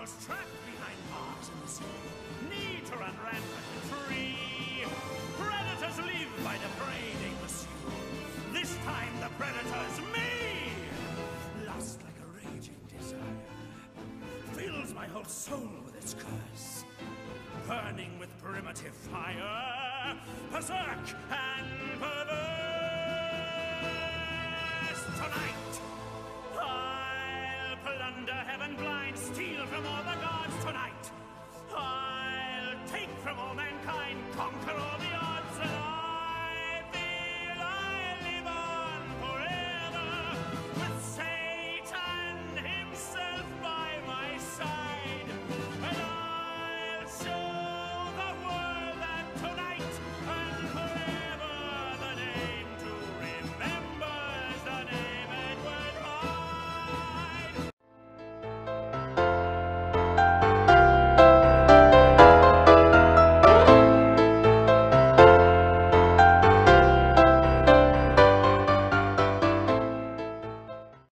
animals trapped behind bars in the sea need to run rampant and free. Predators live by the prey they pursue. This time the predator's me! Lust like a raging desire fills my whole soul with its curse. Burning with primitive fire, berserk and perverse. Tonight, I'll plunder heaven blind, 我们